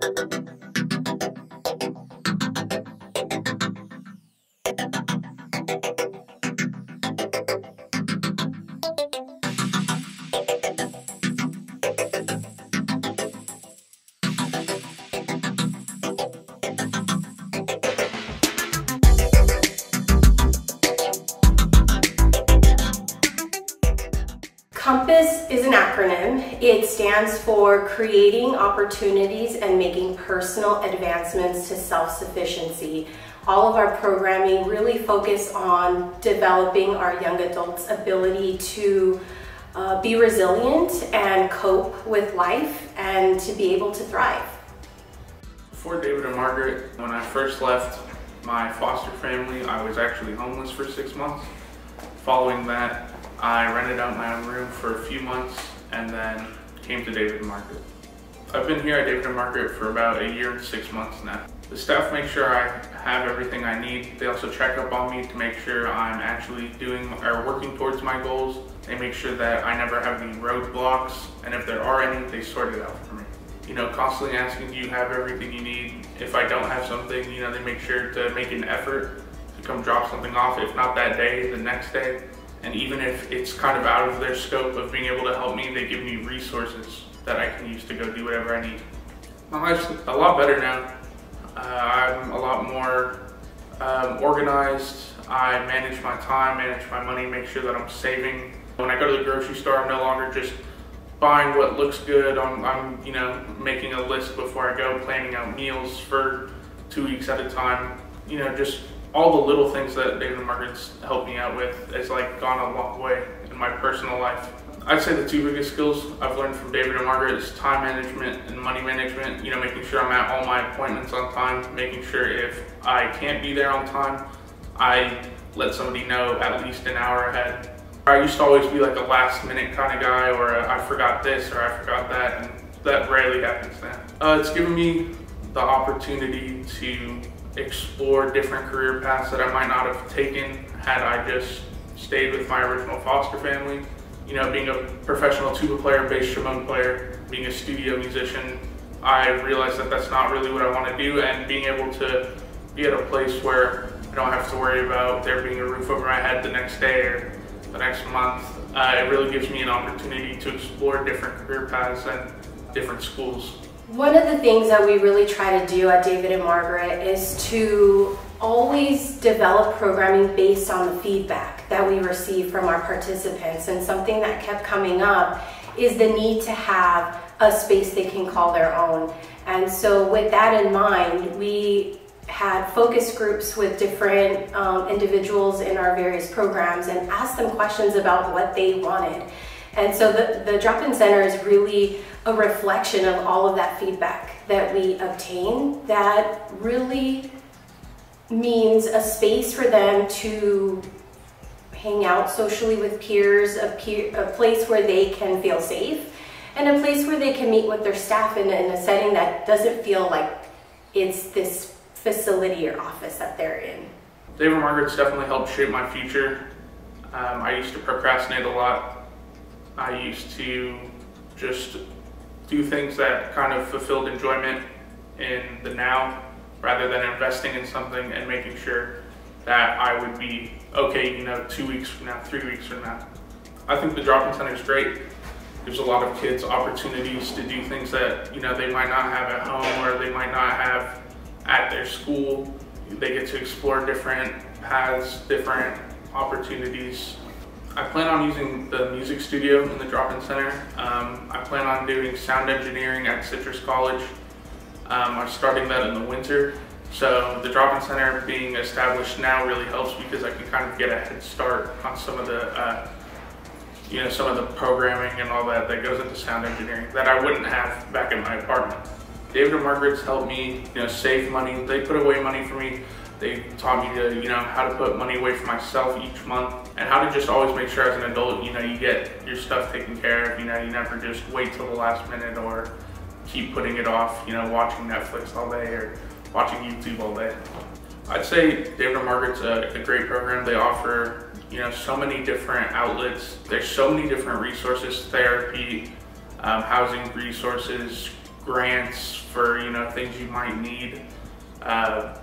Thank you. COMPASS is an acronym. It stands for Creating Opportunities and Making Personal Advancements to Self-Sufficiency. All of our programming really focus on developing our young adults' ability to uh, be resilient and cope with life and to be able to thrive. Before David and Margaret, when I first left my foster family, I was actually homeless for six months. Following that, I rented out my own room for a few months and then came to David Margaret. I've been here at David Margaret for about a year and six months now. The staff make sure I have everything I need. They also check up on me to make sure I'm actually doing or working towards my goals. They make sure that I never have any roadblocks, and if there are any, they sort it out for me. You know, constantly asking, do you have everything you need? If I don't have something, you know, they make sure to make an effort to come drop something off, if not that day, the next day. And even if it's kind of out of their scope of being able to help me, they give me resources that I can use to go do whatever I need. My life's a lot better now. Uh, I'm a lot more um, organized. I manage my time, manage my money, make sure that I'm saving. When I go to the grocery store, I'm no longer just buying what looks good. I'm, I'm you know, making a list before I go, planning out meals for two weeks at a time. You know, just all the little things that David and Margaret's helped me out with has like gone a long way in my personal life. I'd say the two biggest skills I've learned from David and Margaret is time management and money management. You know, making sure I'm at all my appointments on time, making sure if I can't be there on time, I let somebody know at least an hour ahead. I used to always be like a last minute kind of guy or a, I forgot this or I forgot that and that rarely happens now. Uh, it's given me the opportunity to explore different career paths that I might not have taken had I just stayed with my original foster family. You know, being a professional tuba player, bass trombone player, being a studio musician, I realized that that's not really what I want to do and being able to be at a place where I don't have to worry about there being a roof over my head the next day or the next month, uh, it really gives me an opportunity to explore different career paths and different schools. One of the things that we really try to do at David and Margaret is to always develop programming based on the feedback that we receive from our participants. And something that kept coming up is the need to have a space they can call their own. And so with that in mind, we had focus groups with different um, individuals in our various programs and asked them questions about what they wanted. And so the, the drop-in center is really a reflection of all of that feedback that we obtain that really means a space for them to hang out socially with peers, a, peer, a place where they can feel safe, and a place where they can meet with their staff in, in a setting that doesn't feel like it's this facility or office that they're in. David Margaret's definitely helped shape my future. Um, I used to procrastinate a lot. I used to just do things that kind of fulfilled enjoyment in the now rather than investing in something and making sure that I would be okay, you know, two weeks from now, three weeks from now. I think the drop-in center is great. Gives a lot of kids opportunities to do things that, you know, they might not have at home or they might not have at their school. They get to explore different paths, different opportunities I plan on using the music studio in the drop-in center. Um, I plan on doing sound engineering at Citrus College. Um, I'm starting that in the winter. So the drop-in center being established now really helps because I can kind of get a head start on some of the, uh, you know, some of the programming and all that that goes into sound engineering that I wouldn't have back in my apartment. David and Margaret's helped me, you know, save money. They put away money for me they taught me to, you know, how to put money away for myself each month and how to just always make sure as an adult, you know, you get your stuff taken care of. You know, you never just wait till the last minute or keep putting it off, you know, watching Netflix all day or watching YouTube all day. I'd say David and Margaret's a, a great program. They offer, you know, so many different outlets. There's so many different resources, therapy, um, housing resources, grants for you know things you might need. Uh,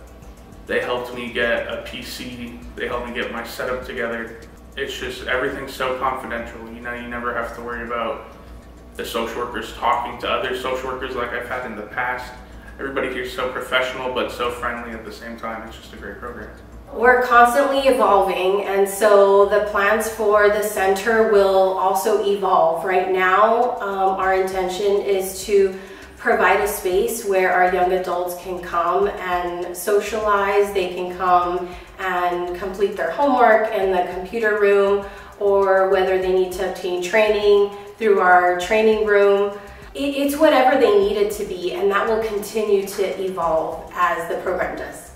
they helped me get a PC. They helped me get my setup together. It's just everything's so confidential. You know, you never have to worry about the social workers talking to other social workers like I've had in the past. Everybody here's so professional but so friendly at the same time. It's just a great program. We're constantly evolving, and so the plans for the center will also evolve. Right now, um, our intention is to provide a space where our young adults can come and socialize. They can come and complete their homework in the computer room, or whether they need to obtain training through our training room. It's whatever they need it to be, and that will continue to evolve as the program does.